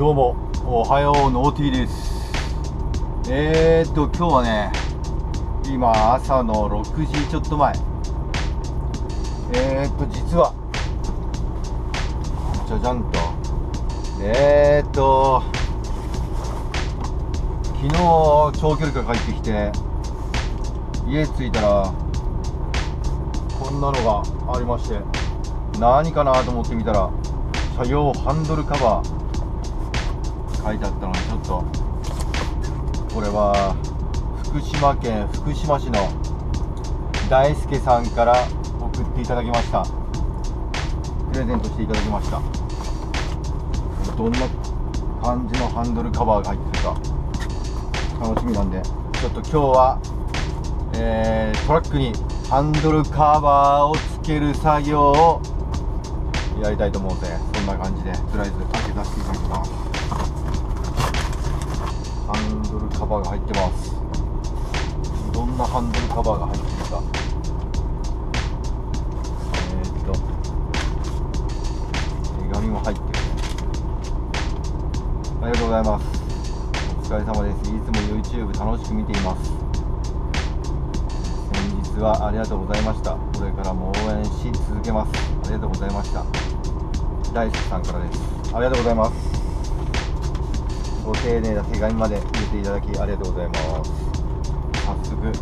どうもおはようノーティーです。えー、っと今日はね今朝の6時ちょっと前。えー、っと実はじゃじゃんと。えー、っと昨日長距離から帰ってきて家着いたらこんなのがありまして何かなと思ってみたら車用ハンドルカバー。書いてあったのでちょっとこれは福島県福島市の大輔さんから送っていただきました。プレゼントしていただきました。どんな感じのハンドルカバーが入ってるか。楽しみなんでちょっと今日は、えー、トラックにハンドルカバーをつける作業をやりたいと思うのでそんな感じでとりあえずバーが入ってます。どんなハンドルカバーが入ってるか。えー、っと。手紙も入ってる。ありがとうございます。お疲れ様です。いつも YouTube 楽しく見ています。先日はありがとうございました。これからも応援し続けます。ありがとうございました。大輔さんからです。ありがとうございます。ご丁寧な手紙まで入れていただきありがとうございます。早速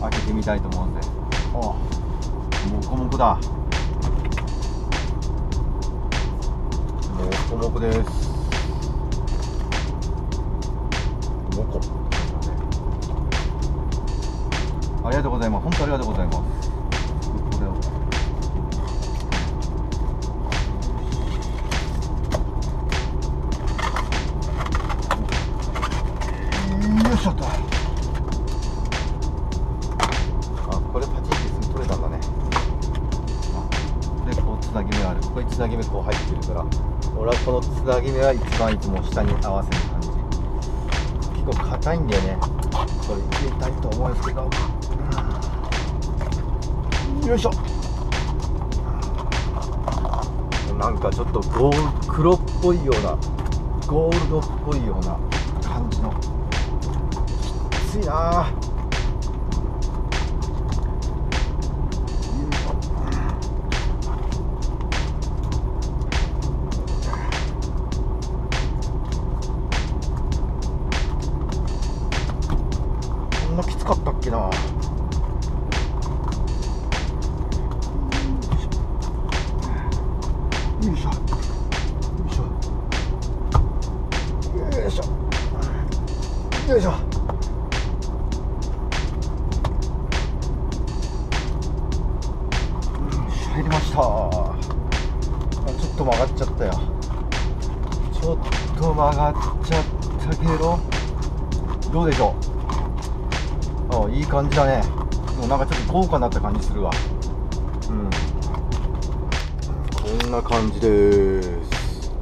開けてみたいと思うんで。あもこもこだ。もこもこです。もこありがとうございます。本当ありがとうございますしょっとあこれパチンって取れたんだね。あでこうつなぎ目ある。これつなぎ目こう入ってるから。俺はこのつなぎ目は一番いつも下に合わせる感じ。結構硬いんだよね。これ入れたいと思うんですけど。よいしょ。なんかちょっとゴール黒っぽいような。ゴールドっぽいような。感じのきついな。こんなきつかったっけな。よいしょ。よいしょ。よいしょ。よいしょ。入りました。ちょっと曲がっちゃったよ。ちょっと曲がっちゃったけどどうでしょう？あいい感じだね。もうなんかちょっと豪華になった感じするわ。うん。こんな感じです。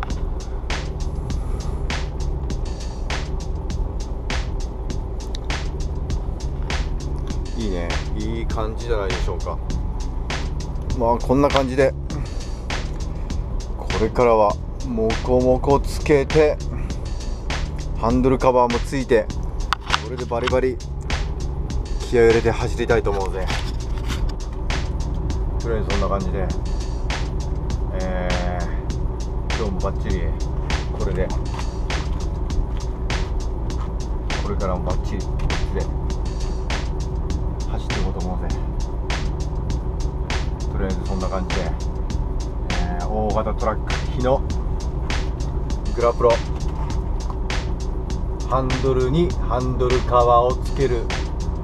いいね。いい感じじゃないでしょうか。まあこんな感じで。これからはモコモコつけてハンドルカバーもついてこれでバリバリ気合を入れて走りたいと思うぜ。とりあえずそんな感じで。えー、今日もバッチリこれで。これからもバッチリで。走っていこうと思うぜ。とりあえずそんな感じで、えー大型トラック日のグラプロハンドルにハンドルカバーをつける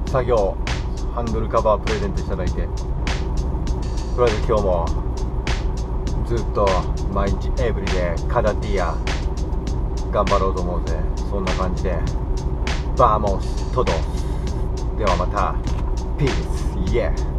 作業ハンドルカバープレゼントいただいてとりあえず今日もずっと毎日エブリでカダティア頑張ろうと思うぜ。そんな感じでバーモストド。ではまた。ピースイエー